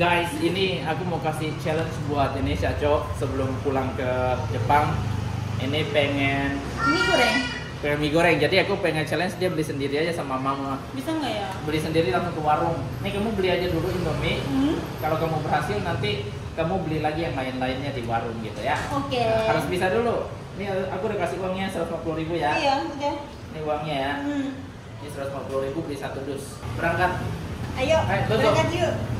Guys, ini aku mau kasih challenge buat ini Syaco sebelum pulang ke Jepang. Ini pengen Mie goreng. pengen mie goreng. Jadi aku pengen challenge dia beli sendiri aja sama mama. Bisa nggak ya? Beli sendiri langsung ke warung. Nih kamu beli aja dulu Indomie. Hmm. Kalau kamu berhasil nanti kamu beli lagi yang lain-lainnya di warung gitu ya. Oke. Nah, harus bisa dulu. Ini aku udah kasih uangnya 150 ribu ya. Iya, udah. Ini uangnya ya. Hmm. Ini 150 ribu beli satu dus. Berangkat. Ayo, Ayo, tutup. berangkat yuk.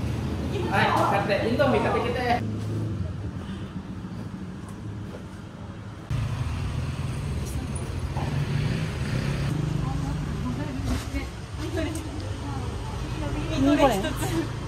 Ayo, kata Indomie kata kita ya. Mie goreng. Mama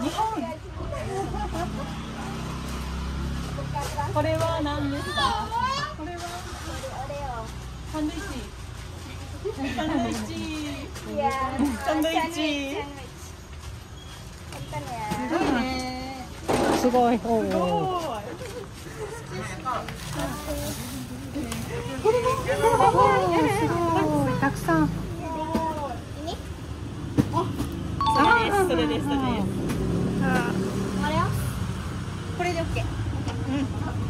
일 본. これは何ですか？これはサンドイッチ。サンドイッチ。サンドイッチ。すごいね。すごい。おすごい。お。すごい。たくさん。それです、それです、それです。これで OK。うん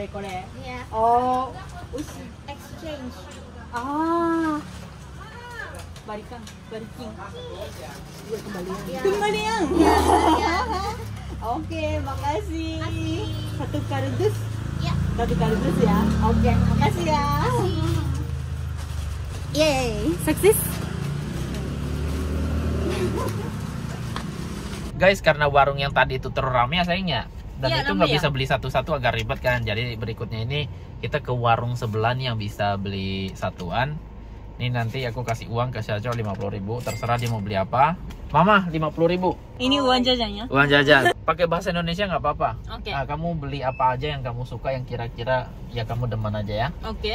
れこれこれおーおいしい Ah. Balikan, balikin. Kembalian. Oke, makasih. Satu kardus. Satu kardus ya. Oke, makasih ya. Yeay, sukses. Guys, karena warung yang tadi itu terlalu ramai ya sayangnya. dan Iya, itu nggak ya. bisa beli satu-satu agak ribet kan. Jadi berikutnya ini kita ke warung sebelah nih yang bisa beli satuan. Ini nanti aku kasih uang ke Syaco 50.000 ribu. Terserah dia mau beli apa. Mama 50.000 ribu. Ini uang jajannya. Uang jajan. Pakai bahasa Indonesia nggak apa-apa. Oke. Nah, kamu beli apa aja yang kamu suka yang kira-kira ya kamu demen aja ya. Oke.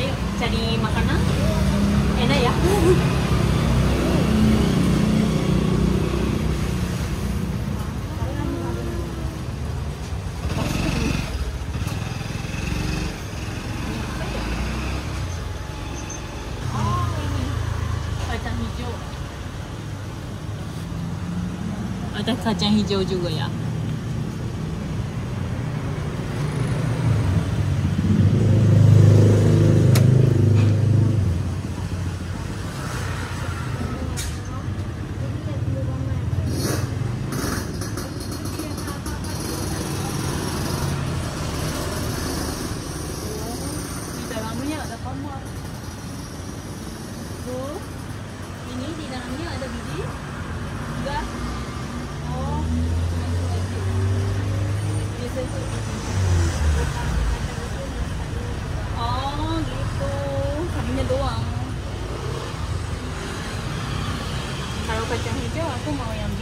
Ayo cari makanan. Enak ya. Kacang hijau. Ada kacang hijau juga ya. Di Kacang hijau aku mau yang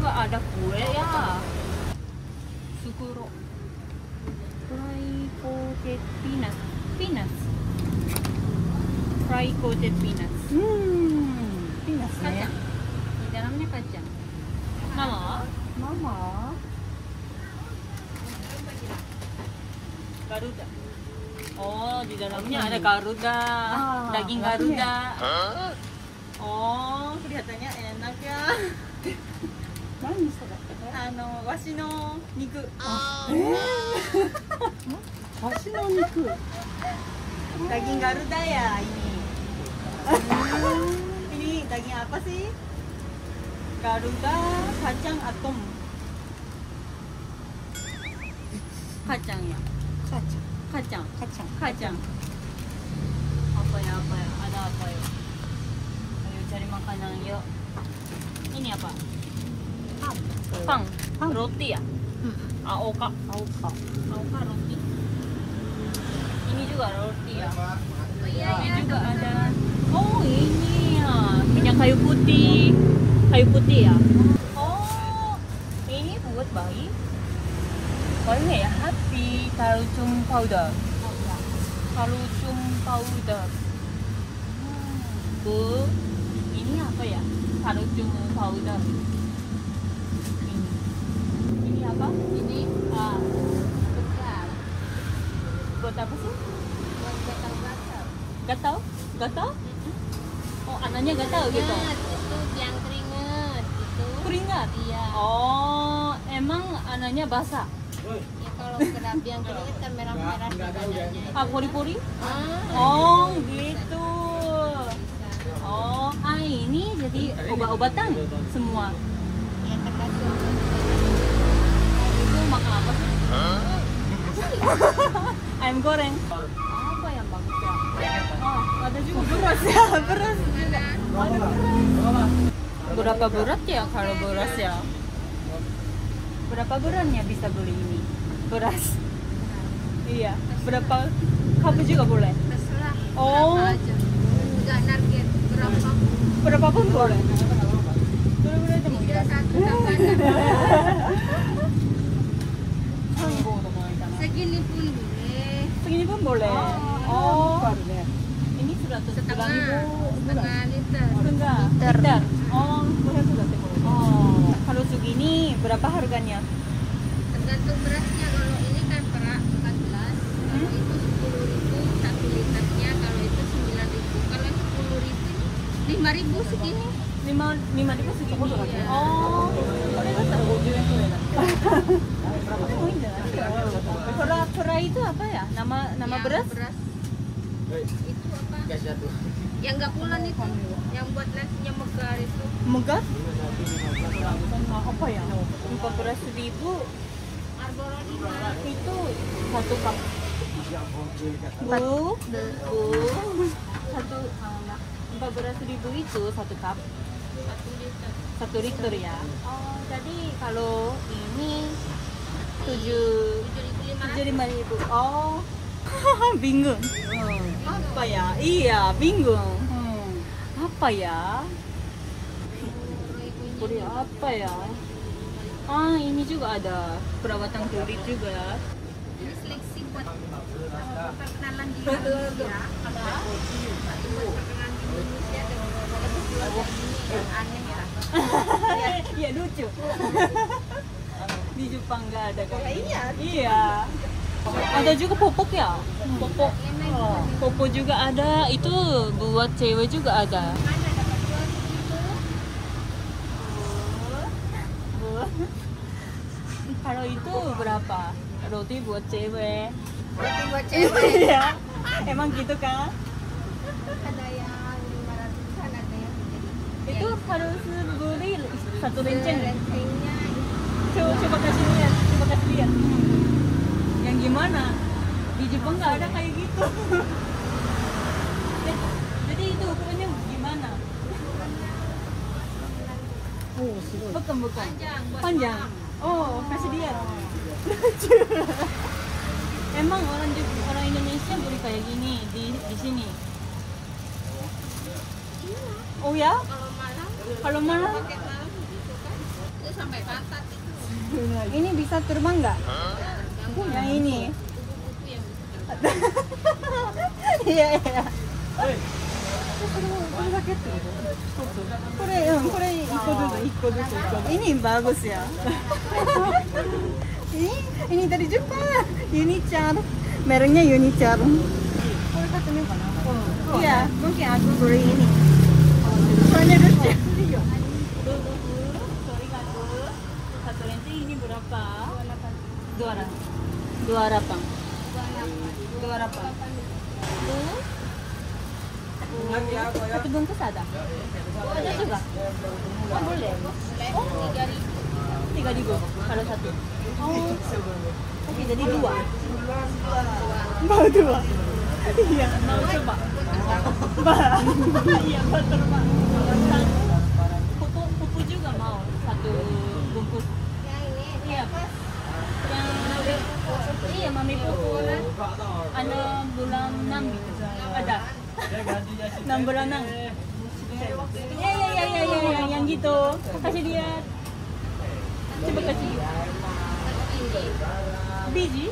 juga ada kue ya. Sukuro. Fry coated peanuts. Peanuts. Fry coated peanuts. Hmm. Pinas Kacang. Di dalamnya kacang. Mama, Mama. Garuda. Oh, di dalamnya ada Garuda. Ah, Daging Garuda. Oh, kelihatannya enak ya. 何にしたかったのあの、わしの肉。あー。えー？わしの肉。ダギンガルダヤイミリー、ダギンアパシガルダカチャンアトム。カチャンや。カチャン。カチャン。カチャン。カチャン。アパヤアパヤ、アダアパヨアヨチャリマカナンヨミニアパ。ヨ Pang. Pang. Roti ya? Aoka. 青か Aoka roti. Ini juga roti ya. Ini juga ada. Oh ini ya. Minyak kayu putih. Kayu putih ya. Oh ini buat bayi. Bayi ya happy kalcium powder. Kalcium powder. Hmm, Bu, ini apa ya? Kalcium powder. Apa? Ini ah. Buat apa sih? Gatal? Gatal? Oh, anaknya gatal gitu. itu yang keringet itu Keringat. iya Oh, emang anaknya basah. ya kalau kena yang keringet kan merah-merah Ah, pori-pori? ah Oh, gitu. Oh, ah ini jadi obat-obatan semua. Ayam goreng. Apa yang bagus ya? Oh, ada juga beras ya, beras juga. Ada beras. Berapa berat ya kalau beras ya? Berapa beratnya bisa beli ini? Beras. Iya. Berapa? Kamu juga boleh. terserah Oh. nggak target berapa Berapa pun boleh. Tiga satu segini pun boleh Segini pun boleh. Oh. Ini sudah setengah ribu. setengah liter Setengah. Liter. Oh, boleh sih, boleh. Oh. Kalau segini berapa harganya? tergantung berasnya kalau ini kan perak 14 kalau itu 10 ribu satu liternya kalau itu 9 ribu kalau yang 10 ribu 5 ribu segini lima lima ribu segini. Iya. Oh. Boleh kan tak? Oh, ini Pera, pera itu apa ya? Nama nama Yang beras? beras. Itu apa? Yang nggak pulan itu yang buat nasinya megar itu? Sama apa ya? Empat belas ribu itu satu cup. Bu, bu, satu empat belas ribu itu satu cup. satu liter. Satu liter ya. Oh jadi kalau ini tujuh lima ribu oh. Bingung. Apa ya? Iya bingung. Hmm. apa ya? Kulit apa ya? Ah ini juga ada perawatan kulit juga. Ini seleksi buat perkenalan di Indonesia buat perkenalan di Indonesia. Dan ini yang aneh ya. Iya lucu di Jepang nggak ada kayak iya. Iya. Ada juga popok ya? Popok. Popo juga ada. Itu buat cewek juga ada. Kalau itu berapa? Roti buat cewek. Roti buat cewek. Iya emang gitu kan? Ada yang lima ratusan ada yang itu harus beli satu Lencengnya coba coba kasih lihat coba kasih lihat. Yang gimana? Di Jepang nggak ada kayak gitu. Jadi itu ukurannya gimana? Oh bukan bukan. Panjang. Panjang oh kasih lihat. Emang orang Jepang orang Indonesia beli kayak gini di di sini? Oh ya? Kalau malam kalau malam? Gitu kan. sampai pantat ini bisa terbang nggak yang ini buku-buku yang iya iya これ、うん、これ一個ずつ、一個ずつ、一個ずつ。Ini bagus ya. ini, ini dari Jepang. Unichar. Mereknya Unichar. Iya, mungkin aku beli ini. Dua delapan. Dua delapan. Dua delapan. Satu bungkus ada? Ada juga? Oh boleh? Oh tiga ribu Tiga ribu kalau satu Oh Oke jadi dua Mau dua? Iya mau coba Iya pak Pupu, pupu juga mau satu bungkus yang ini Iya Yang Iya mami pupu Ada bulan 6 gitu Ada. 6 bulan 6 Ya ya ya ya ya ya yang gitu. Kasih lihat. Coba kasih. Biji.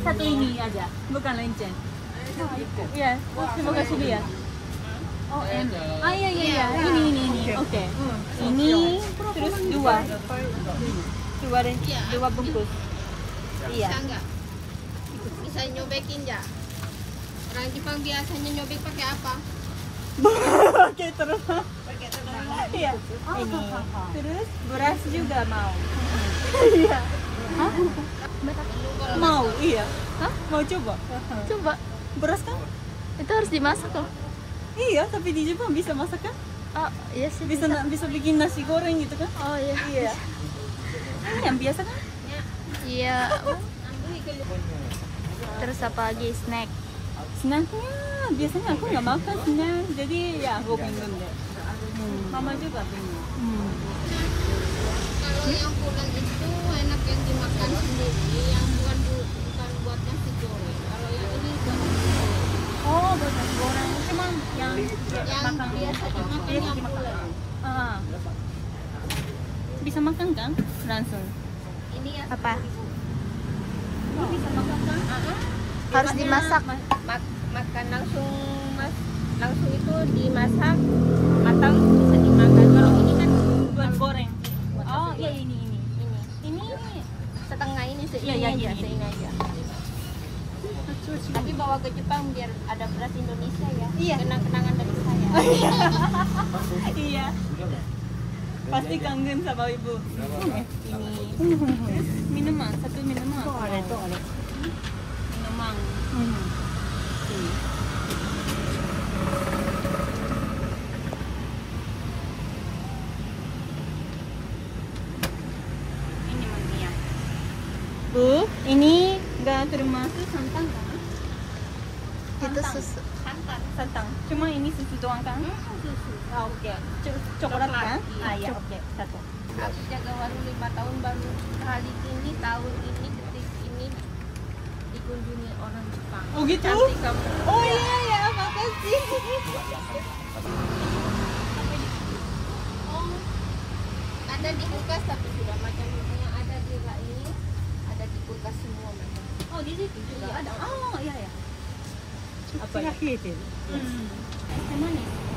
Satu ini aja bukan lenceng. Ya coba kasih lihat. Oh em ah iya iya iya. Ini ini ini. Oke. Ini terus dua dua Iya. dua bungkus iya bisa nggak bisa nyobekin ya orang Jepang biasanya nyobek pakai apa Oke terus. Iya. Ini. Terus beras juga mau. Iya. Mau, iya. Hah? Mau coba? Coba, Beras kan? itu harus dimasak loh. Iya, tapi di Jepang bisa masak kan? Oh, iya sih. Bisa na- bisa bikin nasi goreng gitu kan? Oh iya. Iya. Ini yang biasa kan? Iya. Terus apa lagi? Snack. Snacknya biasanya aku nggak makan snack, jadi ya aku bingung deh. Mama juga bingung. kalau yang pulang itu enak yang dimakan sendiri yang bukan bu- bukan buat nasi goreng kalau yang ini buat Oh, buat nasi goreng. Cuma yang yang biasa dimakan Biasa yang pulang Ah. Bisa makan kan? Langsung. ini ya Apa? Ini bisa makan kan? Harus dimasak. mak- makan langsung mas langsung itu dimasak matang bisa dimakan kalau ini kan Buat goreng. Oh, iya ini ini. ini Ini setengah ini seini Iya, iya, aja ini. seini aja tapi bawa ke Jepang biar ada beras Indonesia ya Iya. kenang-kenangan dari saya iya. Pasti kangen sama ibu. Ini. Minuman, satu minuman. Minuman. Ini mania. Bu, ini nggak termasuk santan kan? Itu susu. santan Santan. Cuma ini susu doang kan? susu Ah, oke. Co- coklat kan? Ah, iya, oke. Okay. Satu. Aku jaga warung lima tahun baru kali ini tahun ini detik ini dikunjungi orang Jepang. Oh gitu? Kamu. Oh iya ya, makasih. oh, ada di kulkas tapi sudah macam yang ada di rak ini ada di kulkas semua memang. Oh di situ juga ada. Oh iya ya. Apa? Ya? Hmm. Manis.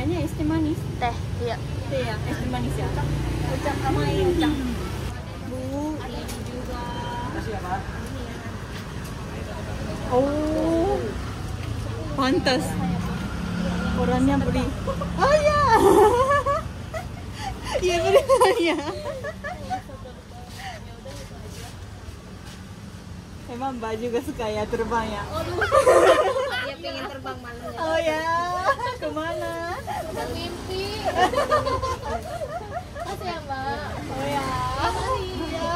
Kayaknya es teh manis. Teh. Iya. Iya, es teh manis ya. Ucap amai, ucap. Bu, ini juga. Oh, pantas. Orangnya beli. Oh ya. Iya benar ya. Emang Mbak juga suka ya terbang ya? dia pengen terbang malamnya Oh ya, ke mana? udah mimpi kasih ya mbak Oh ya. Iya.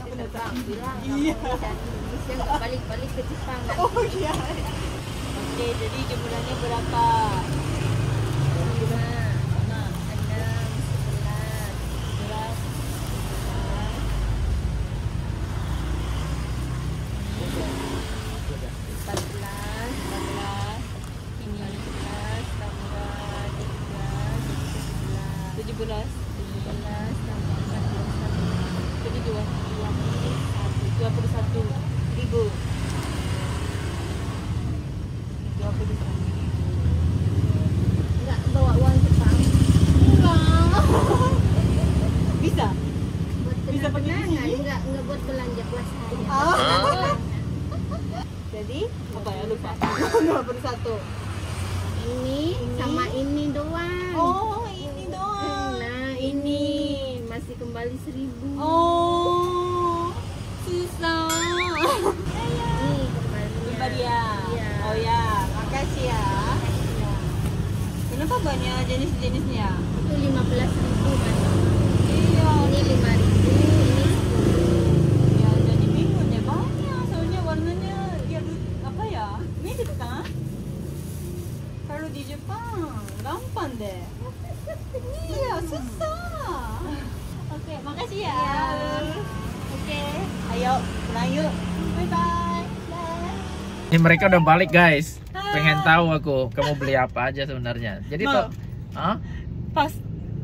aku udah bilang bilang Iya. Indonesia nggak balik-balik ke Jepang Oh iya. Oke, jadi jumlahnya berapa? lima enam sebelas Beras. empat belas Empat belas. ini sebelas tambah tujuh belas Tujuh belas. tujuh belas tambah empat belas satu Jadi dua dua puluh satu. Dua puluh satu ribu. Dua puluh satu ribu. nggak bawa uang Jepang Bisa. buat Bisa pakai di kenang-kenangan sini? nggak nggak buat belanja buat saya Oh. Jadi apa ya lupa? Puluh satu. ini, sama ini doang Oh ini doang. nah ini masih kembali seribu Oh susah. ini kembalinya Bentar ya. Iya. Oh ya, makasih ya. Kenapa banyak jenis-jenisnya? itu lima belas ribu kan Iya. ini lima ribu ini sepuluh Ya jadi bingung ya banyak. Soalnya warnanya ya apa ya? Mirip kan? Kalau di Jepang gampang deh. Iya susah. Oke, makasih ya. Oke, ayo pulang yuk. Bye bye. Ini mereka udah balik guys. Pengen tahu aku kamu beli apa aja sebenarnya. Jadi Ma. tuh, Hah? Pas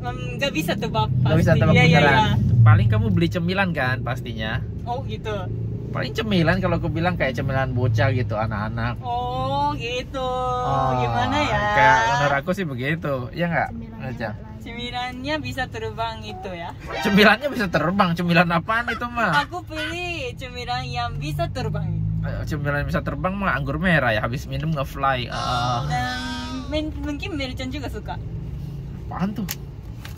nggak bisa tebak. Nggak bisa tebak iya, beneran. iya. Paling kamu beli cemilan kan pastinya. Oh gitu. Paling cemilan kalau aku bilang kayak cemilan bocah gitu anak-anak. Oh gitu. Oh, Gimana ya? Kayak menurut aku sih begitu. Iya nggak? Aja. Cemilannya bisa terbang itu ya. Cemilannya bisa terbang. Cemilan apaan itu mah? Aku pilih cemilan yang bisa terbang. Eh, Cemilan yang bisa terbang mah anggur merah ya. Habis minum nge-fly. Ah, Dan men- mungkin Mary-chan juga suka. apaan tuh?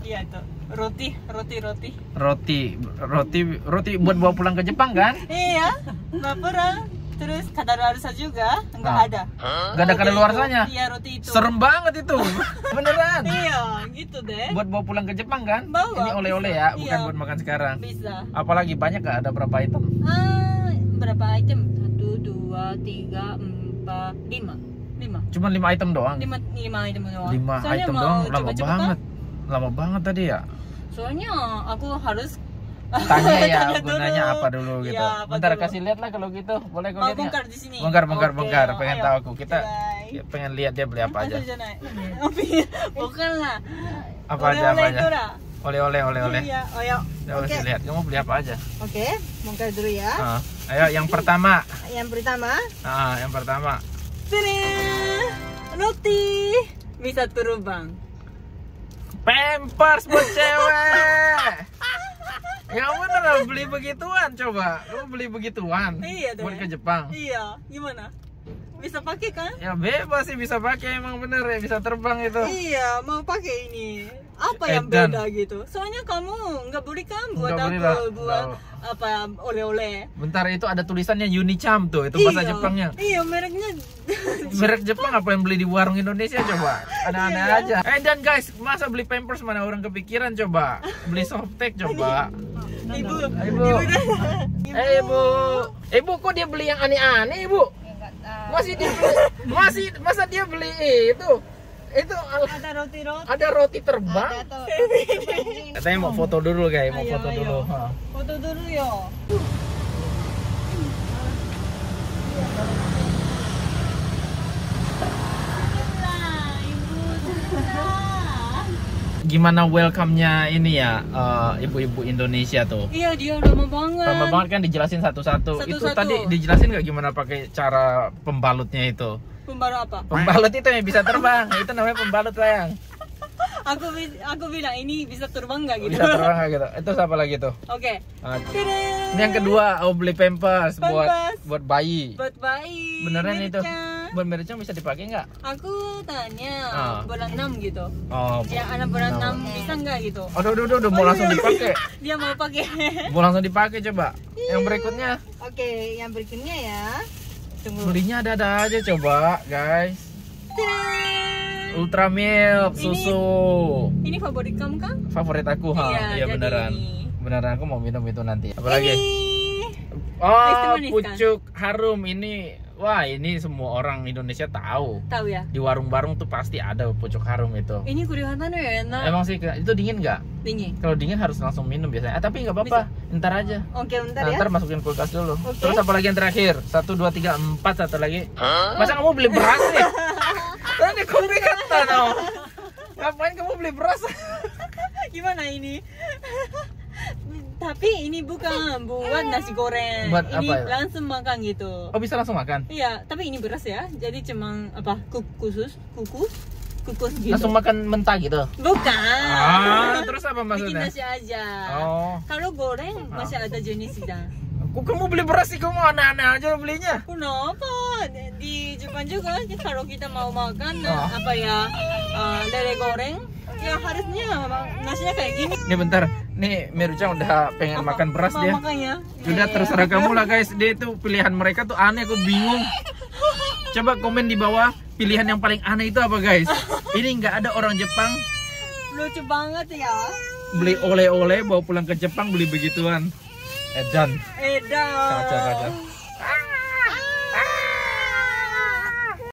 Iya tuh. Roti, roti, roti. Roti, roti, roti buat bawa pulang ke Jepang kan? Iya, baperan. Terus kadaluarsa juga nggak Ah. ada. Gak ada kadaluarsanya. Iya roti itu. Serem banget itu. Beneran. Iya, gitu deh. Buat bawa pulang ke Jepang kan? Bawa, Ini oleh-oleh ya, bukan Iya. buat makan sekarang. Bisa. Apalagi banyak gak ada berapa item? Ah, berapa item? Satu, dua, tiga, empat, lima. Lima. Cuma 5 item doang. Lima, lima item doang. 5 Soalnya item doang lama coba-coba banget. Lama banget tadi ya. Soalnya aku harus Tanya ya Tanya gunanya dulu. apa dulu gitu. Iya, apa Bentar dulu? kasih lihat lah kalau gitu. Boleh kau mau lihat bongkar di sini. Bongkar, bongkar, Oke, bongkar. Pengen ayo. tahu aku. Kita ya, pengen lihat dia beli apa aja. Bukan lah. Apa aja, apa aja. itu lah. Oleh-oleh, oleh-oleh. Iya, oh ya. Oke. kasih lihat. Kamu beli apa aja? Oke, bongkar dulu ya. Ah, ayo yang pertama. Yang pertama, Ah, yang pertama. sini roti bisa terbang. Pampers buat cewek. Yang bener lah, beli begituan coba. Kamu beli begituan. Iya. Buat ke Jepang. Iya, gimana? Bisa pakai kan? Ya bebas sih bisa pakai emang bener ya bisa terbang itu. Iya, mau pakai ini. Apa yang Edan. beda gitu? Soalnya kamu nggak beli kan buat Nggak beli aku lah, buat apa oleh-oleh. Bentar itu ada tulisannya Unicam tuh, itu bahasa Iya. Jepangnya. Iya, mereknya. Merek Jepang apa yang beli di warung Indonesia coba? Aneh-aneh Iya. aja. Eh dan guys, masa beli Pampers mana orang kepikiran coba? Beli softtek coba. Ibu, Ibu. Eh ibu, ibu kok dia beli yang aneh-aneh ibu? Masih dia beli, masih masa dia beli itu? Itu ada roti-roti. ada roti terbang. Katanya mau foto dulu guys, mau Ayo, foto ayo. dulu. Ha. Foto dulu yo. Gimana welcome-nya ini ya eh, ibu-ibu Indonesia tuh? Iya dia lama banget. Lama banget kan dijelasin satu-satu. Itu tadi dijelasin nggak gimana pakai cara pembalutnya itu? Pembaru apa? Pembalut itu yang bisa terbang. itu namanya pembalut sayang. Aku aku bilang ini bisa terbang nggak gitu? Bisa terbang nggak gitu. Itu siapa lagi tuh? Oke. Tadam! Ini yang kedua, oh beli pampers buat Pampers. buat bayi. Buat bayi. Beneran itu? Merucang bisa dipakai nggak? Aku tanya Ah. bulan 6 gitu. Oh, Ya anak bulan Nah. 6 bisa nggak gitu? Aduh, aduh, aduh, udah mau langsung dipakai. Dia mau pakai. Mau langsung dipakai coba. Yang berikutnya Oke, yang berikutnya ya. Tunggu. belinya ada-ada aja coba, guys. Tadang! Ultra Milk Ini- susu. Ini favorit kamu kan? Favorit aku, ha. Iya, Iya jadi- beneran. Beneran aku mau minum itu nanti. Apalagi? Ini Oh, pucuk harum ini. Wah, ini semua orang Indonesia tahu. tahu ya? Di warung-warung tuh pasti ada pucuk harum itu. Ini kuriwatan ya enak. Emang sih itu dingin nggak? Dingin. Kalau dingin harus langsung minum biasanya. Ah, tapi nggak apa-apa. Ntar aja. Oke, bentar Nah, ya. ntar masukin kulkas dulu. Oke. Terus apa lagi yang terakhir? Satu, dua, tiga, empat, satu lagi. Masa kamu beli beras nih? Nanti kau kata no. Ngapain kamu beli beras? Gimana ini? Tapi ini bukan buat nasi goreng. Buat ini apa ya? langsung makan gitu. Oh bisa langsung makan? Iya, tapi ini beras ya. Jadi cuma apa? Kuk khusus, kukus, kukus gitu. Langsung makan mentah gitu? Bukan. Ah, terus apa Bikin maksudnya? nasi aja. Oh, Kalau goreng masih ada jenisnya. kok kamu beli beras sih? Kamu aneh-aneh aja belinya. Kenapa? Di Jepang juga kalau kita mau makan Oh. apa ya uh, lele goreng, ya harusnya nasinya kayak gini. Nih bentar, nih Mirucang udah pengen makan beras Mau dia. Makanya. Sudah terserah kamu lah guys. Dia itu pilihan mereka tuh aneh, aku bingung. Coba komen di bawah pilihan yang paling aneh itu apa guys? Ini nggak ada orang Jepang Lucu banget ya. beli oleh-oleh bawa pulang ke Jepang beli begituan. Edan. Edan. Kacau kacau.